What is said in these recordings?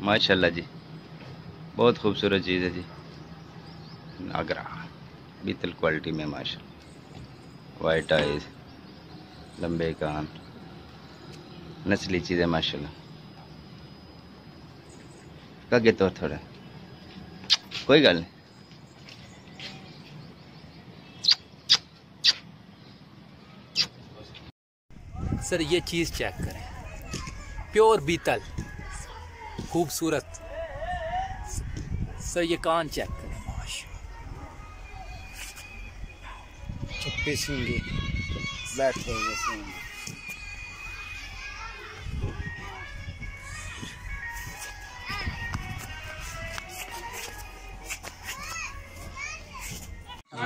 माशाल्लाह जी। बहुत खूबसूरत चीज़ है जी। नागरा, बीतल क्वालिटी में माशा वाइट आइज़ लंबे कान, नस्ली चीज़ें माशाल्लाह। कगे तो थोड़ा। कोई गल नहीं। सर, ये चीज़ चेक करें। प्योर बीतल। खूबसूरत। सर, ये कान चेक करें। छप्पी सिंगी बैठे हुए सिंगी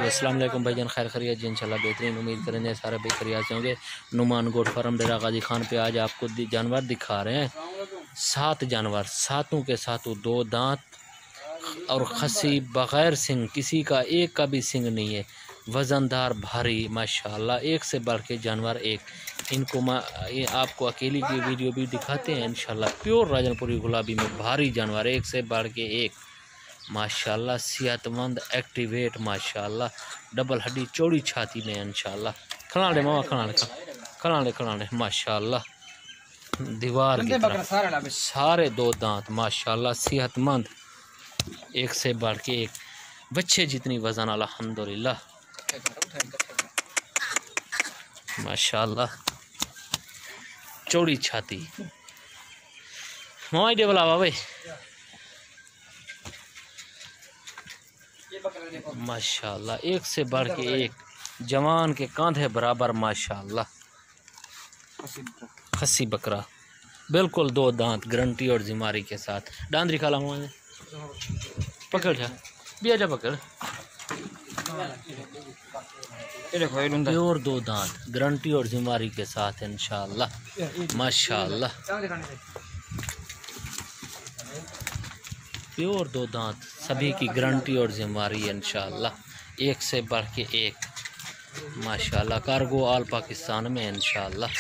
अस्सलाम वालेकुम भाईजान खैर खरिया जी, इंशाल्लाह बेहतरीन। उम्मीद करेंगे सारे भाई खरिया से होंगे। नुमान गोट फार्म डेरा गाजी खान पे आज आपको जानवर दिखा रहे हैं। सात जानवर, सातों के सातों दो दांत और खसी बग़ैर सिंग किसी का एक का भी सिंग नहीं है। वज़नदार, भारी, माशाल्लाह, एक से बढ़ के जानवर एक। इनको मा आपको अकेली की वीडियो भी दिखाते हैं, इंशाल्लाह। प्योर राजनपुरी गुलाबी में भारी जानवर, एक से बढ़ के एक। माशाल्लाह, सेहतमंद एक्टिवेट माशाल्लाह। डबल हड्डी, चौड़ी छाती में, इंशाल्लाह। खड़ाने मामा खड़ाने खड़ाने खड़ाने माशाल्लाह। दीवार की तरफ़। सारे दो दांत माशाल्लाह सेहतमंद। एक से बढ़ के एक। बच्चे जितनी वज़न अल्हम्दुलिल्लाह। माशाल्लाह। चौड़ी छाती। मामा डे बुलावा भाई माशाल्लाह एक से बढ़ के एक। जवान के कांधे बराबर माशाल्लाह। खसी बकरा। बिल्कुल दो दांत गारंटी और जिमारी के साथ। डांदरी खाला मुझे पकड़ जा। बिया जा पकड़। प्योर दो दांत गारंटी और जिमारी के साथ इंशाल्लाह। माशाल्लाह। प्योर दो दांत सभी की गारंटी और जिम्मेवारी है इंशाल्लाह। एक से बढ़ के एक। माशाल्लाह कार्गो आल पाकिस्तान में इंशाल्लाह।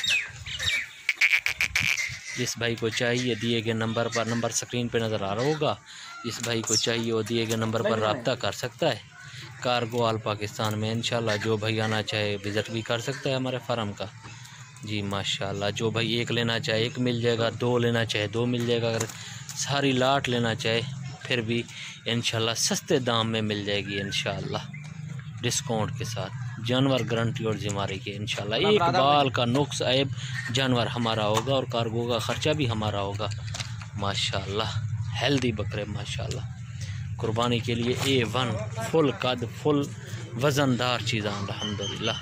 जिस भाई को चाहिए दिए गए नंबर पर नंबर स्क्रीन पे नज़र आ रहा होगा। जिस भाई को चाहिए वो दिए गए नंबर पर रबता कर सकता है। कार्गो आल पाकिस्तान में इनशाला जो भाई आना चाहे विज़िट भी कर सकता है हमारे फार्म का। जी माशाल्लाह, जो भाई एक लेना चाहे एक मिल जाएगा, दो लेना चाहे दो मिल जाएगा, अगर सारी लाट लेना चाहे, फिर भी इन सस्ते दाम में मिल जाएगी इन डिस्काउंट के साथ। जानवर गारंटी और जिम्मेवारी के इन एक बाल का नुक्स ऐब जानवर हमारा होगा और कारगो का ख़र्चा भी हमारा होगा। माशाल्लाह हेल्दी बकरे माशाल्लाह। कुर्बानी के लिए ए वन फुल कद फुल वज़नदार चीज़ अलहमदिल्ला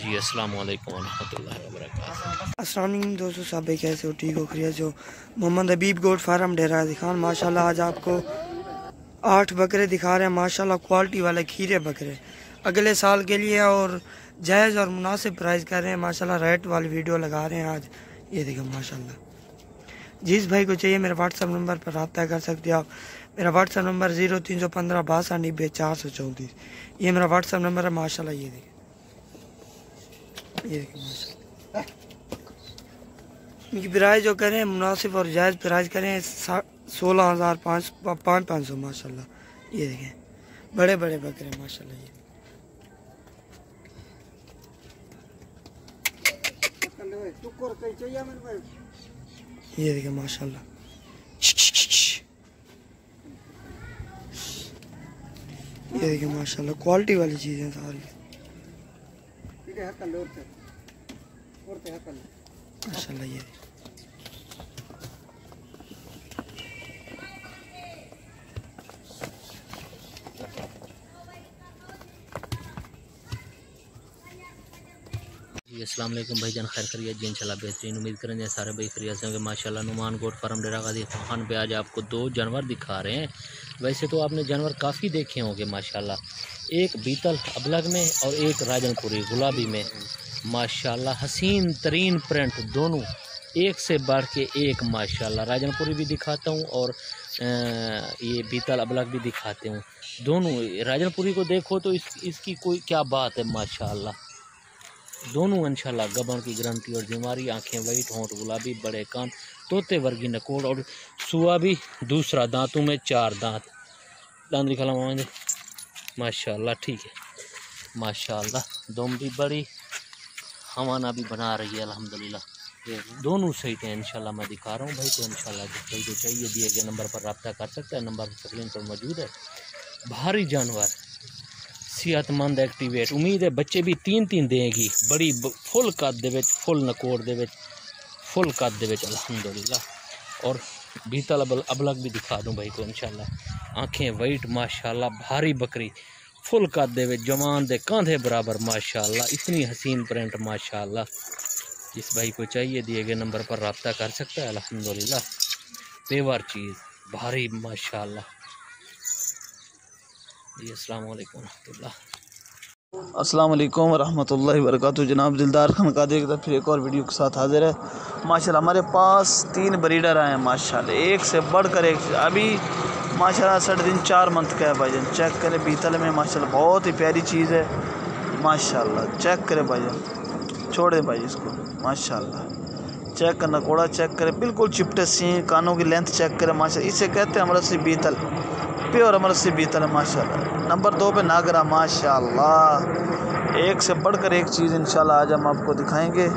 जी अस्सलाम वालेकुम वरहमतुल्लाहि अस्सलाम दोस्तों सब कैसे हो? ठीक हो? खरिया जो मोहम्मद हबीब गोड फार्म डेरा दिखान माशाल्लाह आज आपको आठ बकरे दिखा रहे हैं। माशाल्लाह क्वालिटी वाले खीरे बकरे। अगले साल के लिए और जायज़ और मुनासिब प्राइस कर रहे हैं। माशाल्लाह रेट वाली वीडियो लगा रहे हैं आज। ये देखो, माशाल्लाह। जिस भाई को चाहिए मेरा व्हाट्सअप नंबर पर रबता कर सकते हो आप। मेरा व्हाट्सअप नंबर ज़ीरो तीन सौ पंद्रह बासठ नब्बे चार सौ चौंतीस। ये मेरा व्हाट्सअप नंबर है, माशाल्लाह, ये देखिए। ये देखिए माशा इनकी जो करें, मुनासिब और जायज़ प्राइस करें, सोलह हज़ार पाँच पाँच पाँच सौ, माशाल्लाह। ये देखें बड़े बड़े बकरे, माशाल्लाह, ये। ये देखें माशाल्लाह। ये देखिए माशाल्लाह क्वालिटी वाली चीज़ें सारी। माशाल्लाह ये वालेकुम भाईजान, खैर करिए जी, इंशाल्लाह बेहतरीन। उम्मीद करेंगे सारे भाई खरिया से होंगे। माशाल्लाह नुमान गोट फार्म डेरा गाजी खान पे आज आपको दो जानवर दिखा रहे हैं। वैसे तो आपने जानवर काफ़ी देखे होंगे, माशाल्लाह। एक बीतल अबलग में और एक राजनपुरी गुलाबी में। माशाल्लाह हसीन तरीन प्रिंट दोनों एक से बढ़ के एक, माशाल्लाह। राजनपुरी भी दिखाता हूँ और ये बीतल अबलग भी दिखाते हूँ। दोनों, राजनपुरी को देखो तो इस, इसकी कोई क्या बात है, माशाल्लाह। दोनों इंशाल्लाह गबन की ग्रंथी और बीमारी आँखें वाइट होंठ गुलाबी, बड़े कान, तोते वर्गी नकोड़ और सुआ भी, दूसरा दांतों में चार दांत। दांत दिखा मामा माशाल्लाह, ठीक है। माशाल्लाह, दम भी बड़ी, हवाना भी बना रही है, अल्हम्दुलिल्लाह। ये दोनों सही थे इंशाल्लाह मैं दिखा रहा हूँ भाई तो इंशाल्लाह को चाहिए, दिए गए नंबर पर रब्ता कर सकता है, नंबर स्क्रीन पर मौजूद है। भारी जानवर। सेहतमंद एक्टिवेट उम्मीद है बच्चे भी तीन तीन देगी बड़ी फुल कद दे फुल नकोड़ दे फुल कद दे अल्हम्दुलिल्लाह और बीतल अबल अबलग भी दिखा दूँ भाई को इंशाल्लाह आँखें वाइट माशाल्लाह भारी बकरी फुल कद दे जवान दे कांधे बराबर माशाल्लाह इतनी हसीन प्रिंट माशाल्लाह जिस भाई को चाहिए दिए गए नंबर पर रबता कर सकता है अल्हम्दुलिल्लाह पेवर चीज़ भारी माशाल्लाह जी रहमतुल्लाहि। वरकatuh जनाब दिलदार खान का देखता फिर एक और वीडियो के साथ हाजिर है। माशाल्लाह, हमारे पास तीन ब्रीडर आए हैं, माशाल्लाह। एक से बढ़कर एक, अभी माशाल्लाह साढ़े दिन चार मंथ का है भाईजान। चेक करें बीतल में माशाल्लाह बहुत ही प्यारी चीज़ है। माशाल्लाह चेक करें भाईजान। छोड़ दें भाई इसको, माशाल्लाह। चेक करना कोड़ा चेक करें। बिल्कुल चिपटे सी कानों की लेंथ चेक करें माशा इसे कहते हैं हमारा सी बीतल प्योर अमर से बीतल है माशाल्लाह। नंबर दो पे नागरा, माशाल्लाह। एक से बढ़कर एक चीज़, इंशाल्लाह, आज हम आपको दिखाएँगे।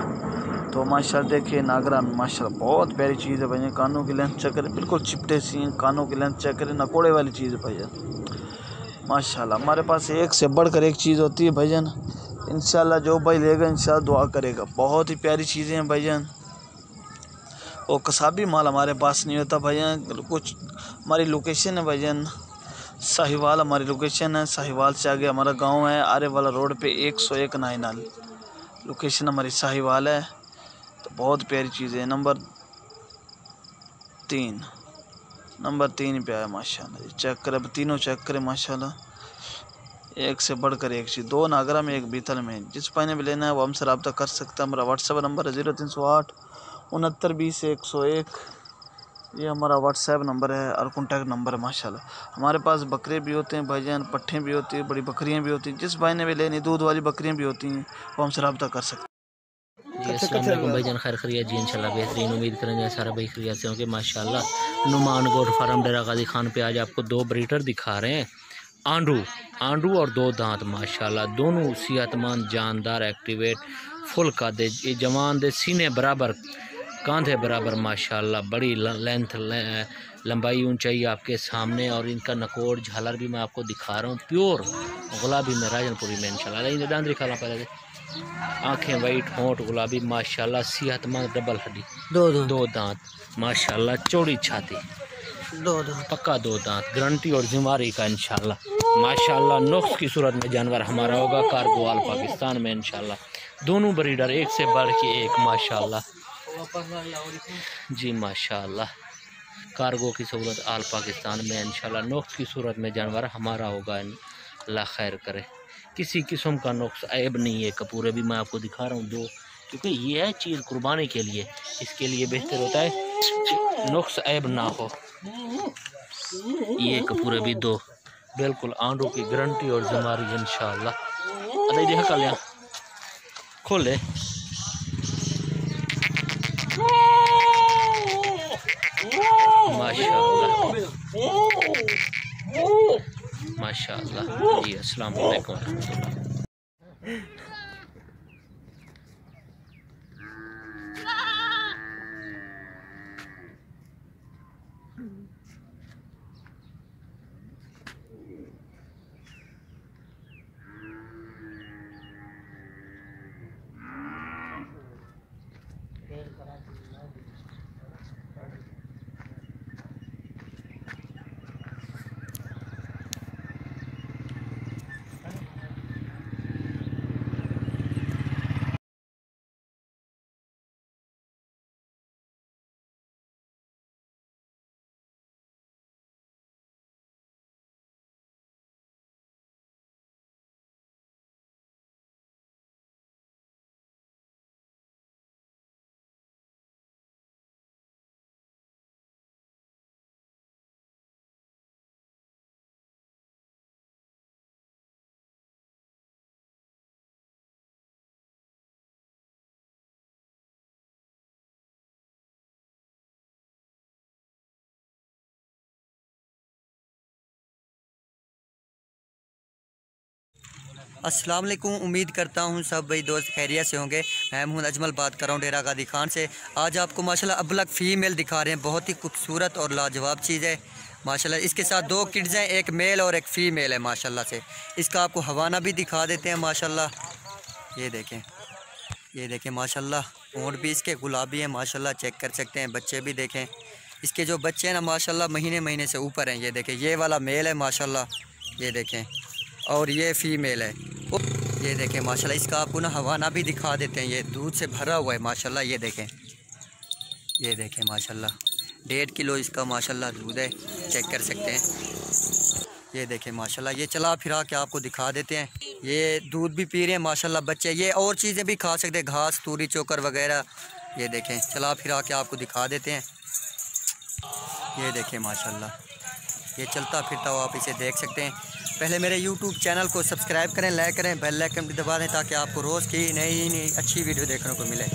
तो माशाल्लाह, देखिए, नागरा में माशाल्लाह, बहुत प्यारी चीज़ है भैया कानों की लेंथ चेक करें। बिल्कुल चिपटे सी हैं, कानों की लेंथ चेक करें, नकोड़े वाली चीज़ है भैया माशाल्लाह, हमारे पास एक से बढ़कर एक चीज़ होती है भैया इंशाल्लाह, जो भाई लेगा, इंशाल्लाह दुआ करेगा। बहुत ही प्यारी चीज़ें हैं भैया और कसाबी माल हमारे पास नहीं होता भैया कुछ हमारी लोकेशन है भैया साहिवाल हमारी लोकेशन है। साहिवाल से आगे हमारा गाँव है। आरे वाला रोड पे एक सौ एक नाइनाल लोकेशन हमारी साहिवाल है। तो बहुत प्यारी चीज़ है। नंबर तीन। नंबर तीन पे आया माशाल्लाह चेक करें तीनों चेक करें, माशाल्लाह। एक से बढ़कर एक चीज़। दो नागरा में, एक बीतल में। जिस पानी में लेना है, वो हमसे रब्ता कर सकता है। हमारा व्हाट्सअप नंबर है ज़ीरो तीन सौ आठ, उनहत्तर, बीस, एक सौ एक। ये हमारा व्हाट्सएप नंबर है और कॉन्टैक्ट नंबर है, माशाल्लाह। हमारे पास बकरे भी होते हैं, भाईजान, पट्ठे भी होती हैं, बड़ी बकरियाँ भी होती हैं। जिस भाई ने भी लेनी, दूध वाली बकरियाँ भी होती हैं, वो हमसे रब्ता कर सकते जी अस्सलाम वालेकुम भाईजान, खैर खरिया जी, इंशाल्लाह बेहतरीन। उम्मीद करेंगे सारा भाई खरिया से होंगे, माशाल्लाह। नुमान गोड फार्म डेरा गाजी खान पे आज आपको दो ब्रीटर दिखा रहे हैं। आंडू आंडू और दो दांत, माशाल्लाह। दोनों सेहतमंद जानदार एक्टिवेट फुल का दे जवान दे सीने बराबर। कांधे बराबर माशाल्लाह बड़ी लेंथ लंबाई ऊंचाई आपके सामने और इनका नकोड़ झालर भी मैं आपको दिखा रहा हूँ प्योर गुलाबी में राजनपुरी में इंशाल्लाह। दांत दिखा रहा पहले आँखें वाइट होंठ गुलाबी माशाल्लाह सेहतमंद डबल हड्डी। दो दो दो दांत माशाल्लाह चौड़ी छाती। दो दो पक्का दो दांत गारंटी और जिम्मेवारी का इंशाल्लाह। माशाल्लाह नुक्स की सूरत में जानवर हमारा होगा कारगोवाल पाकिस्तान में इंशाल्लाह। दोनों ब्रीडर एक से बढ़ के एक माशाल्लाह। जी, माशाल्लाह। कार्गो की सहूलत आल पाकिस्तान में, इंशाल्लाह नुक्स की सूरत में जानवर हमारा होगा, अल्लाह खैर करे। किसी किस्म का नुख्स ऐब नहीं है, कपूरे। भी मैं आपको दिखा रहा हूँ दो, क्योंकि ये है चीज़ कुर्बानी के लिए। इसके लिए बेहतर होता है नुख्स ऐब ना हो। ये कपूरे भी दो, बिल्कुल आंडों की गारंटी और जिम्मेवारी इन अरे देखा कल खोले माशाल्लाह माशाल्लाह जी अस्सलाम वालेकुम अस्सलाम वालेकुम उम्मीद करता हूँ सब भाई दोस्त खैरियत से होंगे। मैं मोहम्मद अजमल बात कर रहा हूँ डेरा गादी खान से। आज आपको माशाल्लाह अबलग फ़ीमेल दिखा रहे हैं। बहुत ही खूबसूरत और लाजवाब चीज़ है। माशाल्लाह, इसके साथ दो किड्स हैं, एक मेल और एक फ़ीमेल है, माशाल्लाह से। इसका आपको हवाना भी दिखा देते हैं, माशाल्लाह। ये देखें ये देखें, माशाल्लाह। ऊँट भी इसके, गुलाबी हैं, माशाल्लाह, चेक कर सकते हैं, बच्चे भी देखें। इसके जो बच्चे हैं ना, माशाल्लाह महीने महीने से ऊपर हैं। ये देखें, ये वाला मेल है, माशाल्लाह। ये देखें और ये फ़ीमेल है। ये देखें, माशाल्लाह, इसका आपको ना हवाना भी दिखा देते हैं। ये दूध से भरा हुआ है, माशाल्लाह, ये देखें। ये देखें, माशाल्लाह, डेढ़ किलो इसका, माशाल्लाह, दूध है। चेक कर सकते हैं। ये देखें, माशाल्लाह, ये चला फिरा के आपको दिखा देते हैं। ये दूध भी पी रहे हैं, माशाल्लाह, बच्चे। ये और चीज़ें भी खा सकते हैं, घास, तूरी, चोकर वगैरह। ये देखें, चला फिरा के आपको दिखा देते हैं। ये देखें, माशाल्लाह, ये चलता फिरता हुआ आप इसे देख सकते हैं। पहले मेरे यूट्यूब चैनल को सब्सक्राइब करें लाइक करें बेल आइकन भी दबा दें ताकि आपको रोज़ की नई नई अच्छी वीडियो देखने को मिले।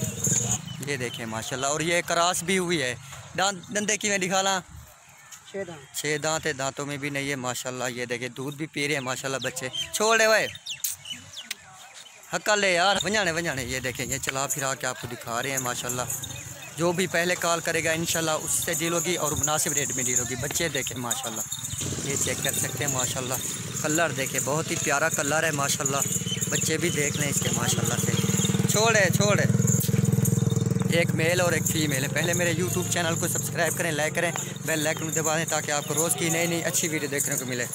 ये देखें माशाल्लाह और ये करास भी हुई है। दांत दंदे की मैं दिखा ला। छः दांत। है दांतों में भी नहीं है माशाल्लाह ये देखें दूध भी पी रहे हैं माशाल्लाह बच्चे। छोड़ भाई। हक्का ले यार वंजाने वंजाने ये देखें ये चला फिरा के आपको दिखा रहे हैं माशाल्लाह। जो भी पहले कॉल करेगा इंशाल्लाह उससे डील होगी और मुनासिब रेट में डील होगी। बच्चे देखें माशाल्लाह ये चेक कर सकते हैं माशाल्लाह। कलर देखे, बहुत ही प्यारा कलर है, माशाल्लाह। बच्चे भी देख लें इसके, माशाल्लाह से। छोड़े छोड़े एक मेल और एक फ़ीमेल है। पहले मेरे यूट्यूब चैनल को सब्सक्राइब करें लाइक करें बेल लाइकन दबा दें ताकि आपको रोज़ की नई नई अच्छी वीडियो देखने को मिले।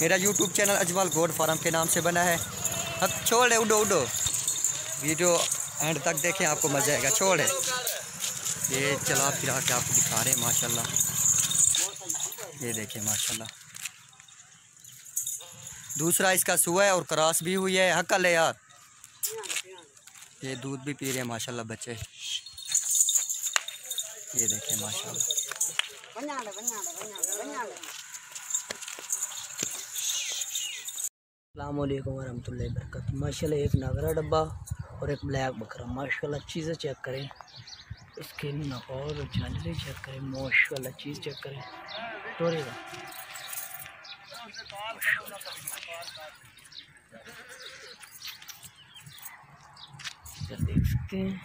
मेरा YouTube channel Ajmal goat farm के नाम से बना है। अब छोड़े उडो उडो। वीडियो एंड तक देखें, आपको मज़ा आएगा। छोड़े ये चला फिरा के आपको दिखा रहे हैं, माशाल्लाह। ये देखें, माशाल्लाह। दूसरा इसका सुआ है और क्रॉस भी हुई है। हकल है यार। ये दूध भी पी रहे हैं, माशाल्लाह बच्चे। ये देखें, माशाल्लाह। अल्लाम वरहमल वरक माशाल्लाह, एक नागरा डब्बा और एक ब्लैक बकरा। माशाल्लाह, चीज़ें चेक करें। इसके और झांझरे चेक करें। माशाल्लाह, चीज़ चेक करें। तोड़ेगा देख सकते हैं।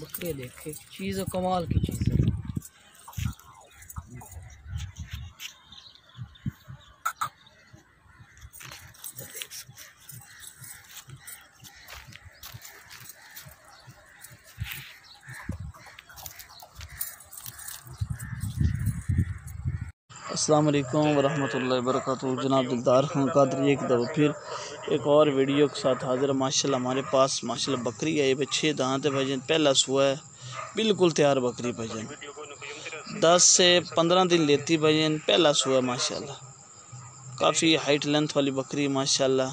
बकरे देखे चीज़ कमाल की चीज़ है। अस्सलाम वालेकुम वबरकातुहू। जनाब दिलदार खान कादरी, एक दफ़ा फिर एक और वीडियो के साथ हाजिर माशाल्लाह, हमारे पास माशाल्लाह बकरी है। ये छः दांत है भाईजान पहला सुआ है। बिल्कुल तैयार बकरी भाईजान दस से पंद्रह दिन लेती भाईजान पहला सुआ माशाल्लाह। काफ़ी हाइट लेंथ वाली बकरी माशाल्लाह।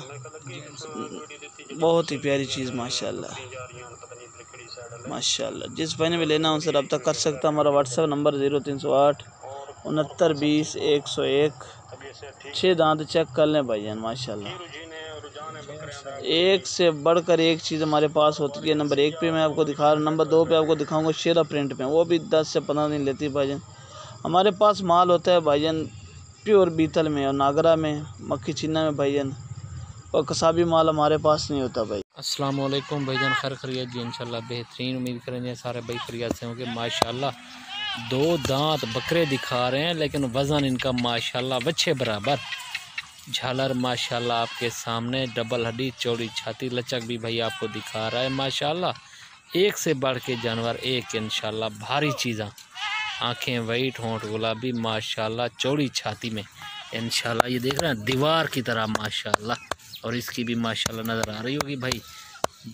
बहुत ही प्यारी चीज़, माशाल्लाह। माशाल्लाह, जिस भाई ने भी लेना उनसे रब्ता कर सकता हमारा व्हाट्सअप नंबर ज़ीरो तीन सौ आठ उनहत्तर, बीस, एक सौ एक। छः दांत चेक कर लें भाईजान, माशाल्लाह। एक से बढ़कर एक चीज़ हमारे पास होती है। नंबर एक पे मैं आपको दिखा रहा नंबर दो पे आपको दिखाऊँगा शेरा प्रिंट में वो भी दस से पंद्रह दिन लेती है भाईजान। हमारे पास माल होता है भाईजान प्योर बीतल में और नागरा में, मक्खी चिन्ना में भाईजान। और कसाबी माल हमारे पास नहीं होता भाई। अस्सलाम वालेकुम भाईजान, खैर खरीत जी, इंशाल्लाह बेहतरीन। उम्मीद करेंगे सारे भाई खरीत से होंगे, माशाल्लाह। दो दांत बकरे दिखा रहे हैं, लेकिन वज़न इनका माशाल्लाह बच्चे बराबर। झालर माशाल्लाह आपके सामने, डबल हड्डी, चौड़ी छाती, लचक भी भाई आपको दिखा रहा है माशाल्लाह। एक से बढ़ के जानवर, एक इंशाल्लाह भारी चीज़ा। आँखें वाइट, होंठ गुलाबी, माशाल्लाह चौड़ी छाती में। इंशाल्लाह ये देख रहे हैं, दीवार की तरह माशाल्लाह। और इसकी भी माशाल्लाह नज़र आ रही होगी भाई।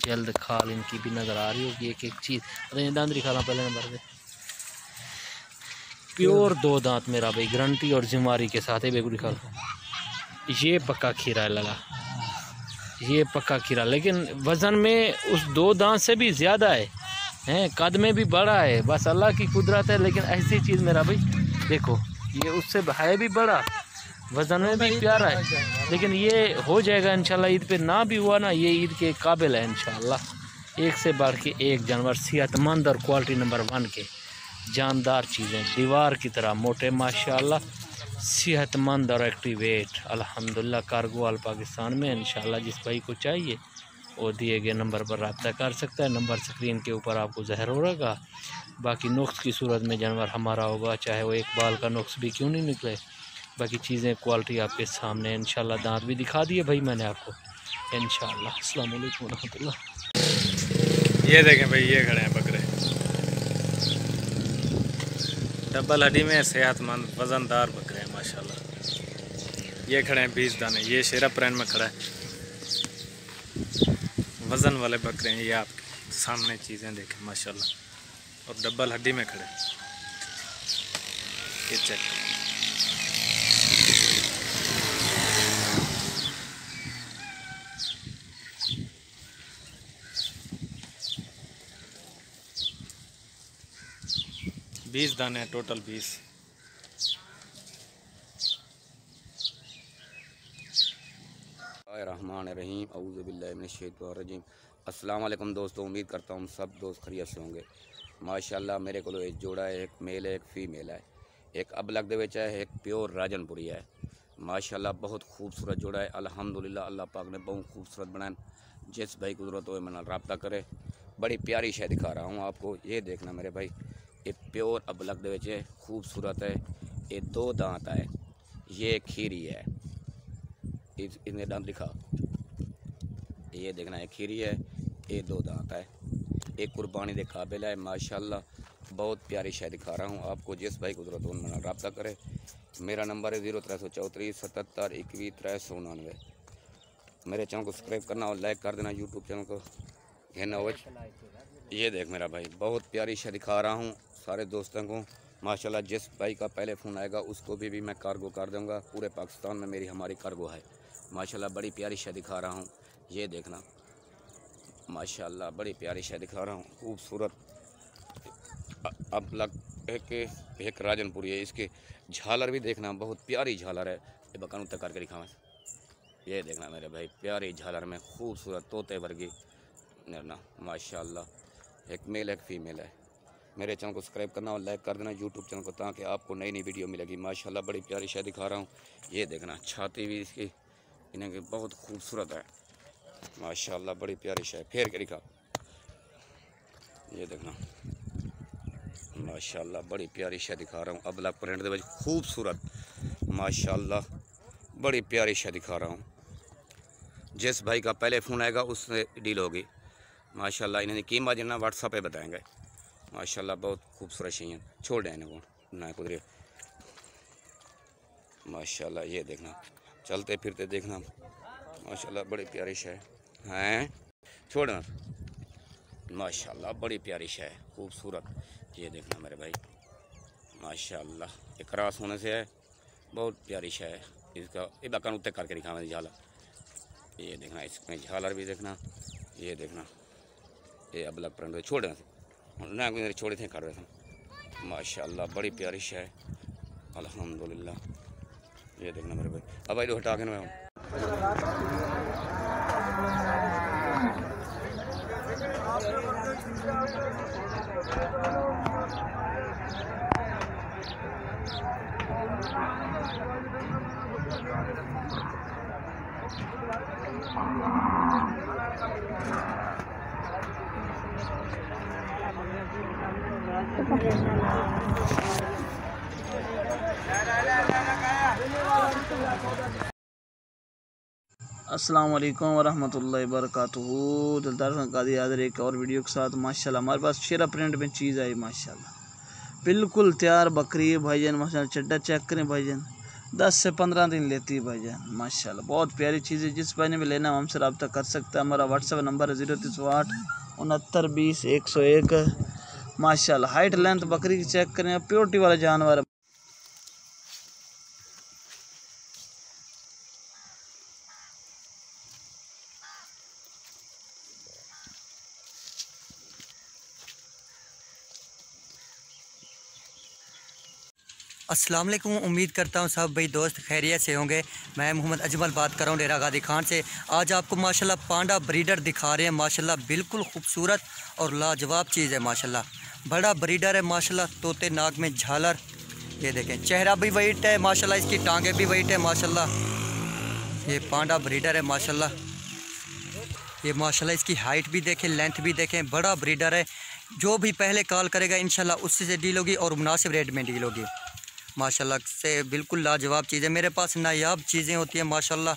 जल्द खाल इनकी भी नज़र आ रही होगी एक एक चीज़। अरे दांदरी खाला पहले नंबर पे। प्योर दो दांत मेरा भाई, गारंटी और जिम्मेवारी के साथ है बेगुड़ी खा ये पक्का खीरा है लगा। ये पक्का खीरा, लेकिन वज़न में उस दो दांत से भी ज़्यादा है, हैं? कद में भी बड़ा है। बस अल्लाह की कुदरत है, लेकिन ऐसी चीज़ मेरा भाई, देखो, ये उससे है भी बड़ा, वज़न में भी प्यारा है। लेकिन ये हो जाएगा इंशाल्लाह ईद पे, ना भी हुआ ना, ये ईद के काबिल है इंशाल्लाह। एक से बढ़ के एक जानवर, सेहतमंद और क्वालिटी नंबर वन के। जानदार चीज़ें। दीवार की तरह मोटे, माशाल्लाह, सेहतमंद और एक्टिवेट अल्हम्दुलिल्लाह कार्गो वाल पाकिस्तान में, इंशाल्लाह, जिस भाई को चाहिए, वो दिए गए नंबर पर रबता कर सकता है। नंबर स्क्रीन के ऊपर आपको जहर हो रहेगा बाकी नुख्स की सूरत में जानवर हमारा होगा, चाहे वो एक बाल का नुख्स भी क्यों नहीं निकले। बाकी चीज़ें क्वालिटी आपके सामने इंशाल्लाह, दांत भी दिखा दिए भाई मैंने आपको। अस्सलाम वालेकुम ये देखें भाई, ये खड़े हैं बकरे डबल हड्डी में सेहतमंद, वज़नदार बकरे हैं, माशाल्लाह। ये खड़े हैं बीस दाने, ये शेरा प्रैन में खड़ा है। वज़न वाले बकरे हैं, ये आप सामने चीज़ें देखें, माशाल्लाह। और डबल हड्डी में खड़े ये चेक बीस दाने हैं टोटल बीस। रहमान रहीम अऊज़बिल्लिनशैतरजीम वालेकुम दोस्तों, उम्मीद करता हूँ सब दोस्त खरीत से होंगे। माशाल्लाह, मेरे को एक जोड़ा है, एक मेल है, एक फीमेल है। एक अबलग दे विच है, एक प्योर राजनपुरी है। माशाल्लाह, बहुत खूबसूरत जोड़ा है। अल्हम्दुलिल्लाह, अल्लाह पाक ने बहुत खूबसूरत बनाया। जिस भाई को ज़रूरत हो मैंने रबता करे, बड़ी प्यारी शय दिखा रहा हूँ आपको। ये देखना मेरे भाई ये प्योर विच है, खूबसूरत है, ये दो दांत है ये खीरी है। इस इनके दांत दिखा। ये देखना है खीरी है, ये दो दांत है एक कुर्बानी के काबिल है, माशाल्लाह, बहुत प्यारी शायद दिखा रहा हूँ आपको, जिस भाई को ज़रूरत हो उन्होंने रबता करे। मेरा नंबर है ज़ीरो त्रै सौ चौतरी सतहत्तर, इक्कीस, त्रै सौ उनानवे। मेरे चैनल को सब्सक्राइब करना और लाइक कर देना, यूट्यूब चैनल को। घेना ये देख मेरा भाई, बहुत प्यारी शायद दिखा रहा हूँ। सारे दोस्तों को। माशाल्लाह जिस भाई का पहले फ़ोन आएगा उसको भी, भी मैं कार्गो कर दूँगा। पूरे पाकिस्तान में मेरी हमारी कार्गो है। माशाल्लाह बड़ी प्यारी शाय दिखा रहा हूँ। ये देखना। माशाल्लाह बड़ी प्यारी शह दिखा रहा हूँ। खूबसूरत। अब लग एक एक राजनपुरी है इसके झालर भी देखना। बहुत प्यारी झालर है। ये बकान तक करके दिखावा ये देखना मेरे भाई प्यारी झालर में खूबसूरत तोते वर्गी। ना माशाल्लाह। एक मेल एक फ़ीमेल है। मेरे चैनल को सब्सक्राइब करना और लाइक कर देना यूट्यूब चैनल को, ताकि आपको नई नई वीडियो मिलेगी। माशाल्लाह, बड़ी प्यारी शायद दिखा रहा हूँ। ये देखना, छाती भी इसकी, इन्हें की बहुत खूबसूरत है। माशाल्लाह, बड़ी प्यारी शायद। फेर के दिखा? ये देखना। माशाल्लाह, बड़ी प्यारी शायद दिखा रहा हूँ। अबला प्रिंट खूबसूरत। माशाल्लाह, बड़ी प्यारी शायद दिखा रहा हूँ। जिस भाई का पहले फ़ोन आएगा, उससे डील होगी। माशाल्लाह, इन्हें कीमत जितना व्हाट्सअप पे बताएँगे। माशाल्लाह, बहुत खूबसूरत चाहिए छोड़ दें इन्हें ना कुदरे माशाल्लाह, ये देखना। चलते फिरते देखना। माशाल्लाह, बड़ी प्यारी शय। हैं? छोड़ना माशाल्लाह, बड़ी प्यारी शय। खूबसूरत। ये देखना मेरे भाई। माशाल्लाह एक रास होने से है। बहुत प्यारी शय। है इसका बकन उत्ते करके दिखावा झालर। ये देखना, इसमें झालर भी देखना। ये देखना। ये अब लग प्रिंट छोड़ना ना, कोई छोड़े थे, कर रहे थे। माशाल्लाह, बड़ी प्यारी शय अल्हम्दुलिल्लाह। ये देखना मेरे भाई। अब भाई हटा के मैं अस्सलाम वालेकुम वरहमतुल्लाहि दिलदार कादी हाजिर एक और वीडियो के साथ, माशाल्लाह, हमारे पास शेरा प्रिंट में चीज़ आई, माशाल्लाह। बिल्कुल तैयार, बकरी, भाईजान, माशाल्लाह, चड्डा चेक करें, भाईजान। दस से पंद्रह दिन लेती है, भाईजान, माशाल्लाह। बहुत प्यारी चीज़ है, जिस भाई ने भी लेना हमसे रबता कर सकता है। हमारा व्हाट्सएप नंबर है ज़ीरो तीन सौ आठ उनहत्तर, बीस, एक सौ एक। माशाल्लाह हाइट लेंथ बकरी की चेक करें। प्योरिटी वाला जानवर। वालेकुम उम्मीद करता हूँ सब भाई दोस्त खैरियत से होंगे। मैं मोहम्मद अजमल बात कर रहा हूँ डेरा गादी खान से। आज आपको माशाल्लाह पांडा ब्रीडर दिखा रहे हैं। माशाल्लाह बिल्कुल खूबसूरत और लाजवाब चीज़ है माशाल्लाह। बड़ा ब्रीडर है माशाल्लाह, तोते नाक में झालर। ये देखें, चेहरा भी वाइट है माशाल्लाह, इसकी टांगें भी वाइट है माशाल्लाह। ये पांडा ब्रीडर है माशाल्लाह। ये माशाल्लाह, इसकी हाइट भी देखें, लेंथ भी देखें, बड़ा ब्रीडर है। जो भी पहले कॉल करेगा, इंशाल्लाह उससे डील होगी और मुनासिब रेट में डील होगी। माशाल्लाह, से बिल्कुल लाजवाब चीज़ें मेरे पास नायाब चीज़ें होती हैं, माशाल्लाह।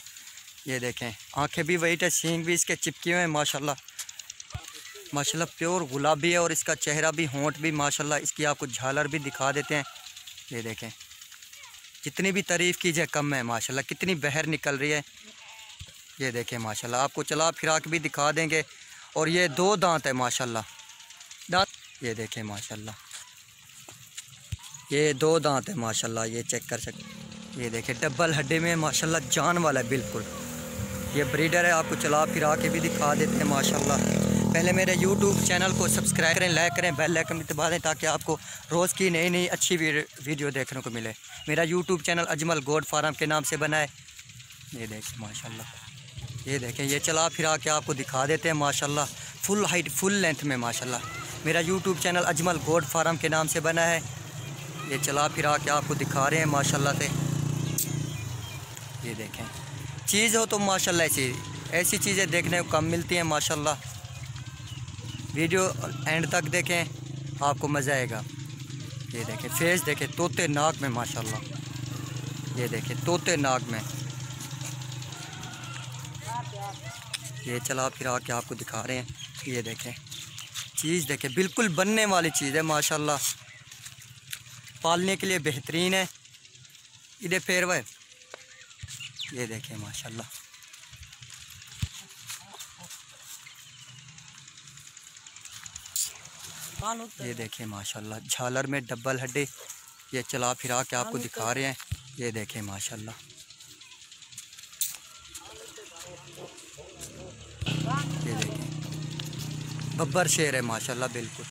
ये देखें, आँखें भी वाइट है सींग भी इसके चिपके हुए हैं, माशाल्लाह। माशाल्लाह, प्योर गुलाबी है और इसका चेहरा भी, होंठ भी, माशाल्लाह। इसकी आपको झालर भी दिखा देते हैं। ये देखें, जितनी भी तारीफ़ कीजिए कम है, माशाल्लाह। कितनी बहर निकल रही है। ये देखें, माशाल्लाह, आपको चला, फिराक भी दिखा देंगे। और ये दो दांत है, माशाल्लाह। दांत, ये देखें, माशाल्लाह। ये दो दांत है, माशाल्लाह, ये चेक कर सकते ये देखें डबल हड्डे में, माशाल्लाह, जान वाला है, बिल्कुल। ये ब्रीडर है, आपको चला फिरा के भी दिखा देते हैं, माशाल्लाह। पहले मेरे यूट्यूब चैनल को सब्सक्राइब करें लाइक करें बेल आइकन भी दबा दें, ताकि आपको रोज़ की नई नई अच्छी वीडियो देखने को मिले। मेरा YouTube channel Ajmal goat farm के नाम से बना है। ये देखें, माशाल्लाह। ये देखें, ये चला फिरा के आपको दिखा देते हैं, माशाल्लाह। फुल हाइट फुल लेंथ में, माशाल्लाह। मेरा YouTube channel Ajmal goat farm के नाम से बना है। ये चला फिरा के आपको दिखा रहे हैं, माशाल्लाह से। ये देखें। चीज़ हो तो माशाल्लाह ऐसी ऐसी चीज़ें देखने को कम मिलती हैं, माशाल्लाह। वीडियो एंड तक देखें, आपको मज़ा आएगा। ये देखें, फेस देखें, तोते नाक में, माशाल्लाह। ये देखें, तोते नाक में। ये चला फिरा के आपको दिखा रहे हैं। ये देखें, चीज़ देखें, बिल्कुल बनने वाली चीज़ है, माशाल्लाह। पालने के लिए बेहतरीन है। इधर फेर वह ये देखें माशाल्लाह। ये देखें माशाल्लाह झालर में डबल हड्डे ये चला फिरा के आपको दिखा रहे हैं। ये देखें माशाल्लाह। ये देखें बब्बर शेर है माशाल्लाह बिल्कुल।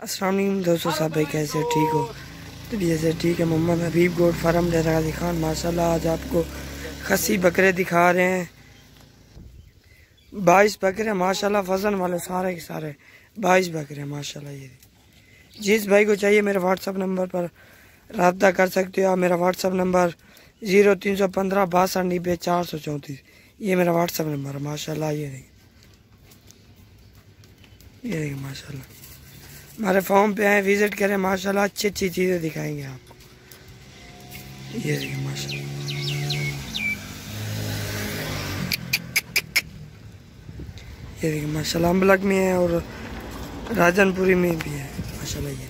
अस्सलाम दोस्तों, सब भाई कैसे ठीक हो? तो जैसे ठीक है, मोहम्मद हबीब गोड फार्म गाजी खान माशाल्लाह आज आपको खसी बकरे दिखा रहे हैं। बाईस बकरे, माशाल्लाह फजन वाले सारे के सारे। बाईस बकरे, माशाल्लाह ये। जिस भाई को चाहिए, मेरे व्हाट्सअप नंबर पर रबता कर सकते हो। आप मेरा व्हाट्सअप नंबर ज़ीरो तीन सौ पंद्रह बासठ नब्बे चार सौ चौंतीस। ये मेरा व्हाट्सअप नंबर है, माशाल्लाह ये देखिए ये देखिए माशाल्लाह। हमारे फॉर्म पे आए विज़िट करें, माशाल्लाह अच्छी अच्छी चीज़ें दिखाएँगे आपको ये देखिए, माशाल्लाह। ये देखिए, माशाल्लाह, अम्बलक में है और राजनपुरी में भी है, माशाल्लाह ये।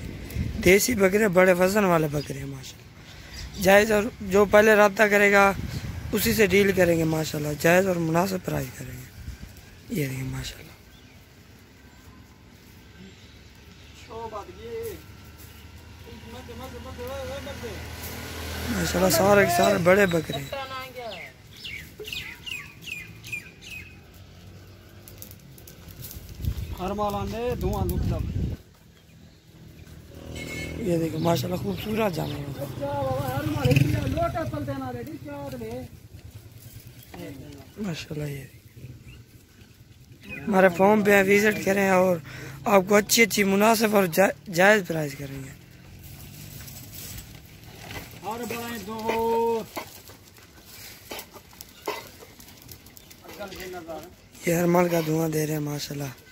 देसी बकरे, बड़े वज़न वाले बकरे हैं, माशाल्लाह। जायज़ और जो पहले रबता करेगा, उसी से डील करेंगे, माशाल्लाह। जायज़ और मुनासिब प्राइस करेंगे। ये देखिए, माशाल्लाह। माशाल्लाह सारे के सारे बड़े बकरे। ये देखो माशाल्लाह खूबसूरत जानवर माशाल्लाह ये हमारे फॉर्म पे विज़िट करें और आपको अच्छी अच्छी मुनासिब और जायज़ प्राइस करेंगे। ये हरमल का धुआँ दे रहे हैं माशाल्लाह।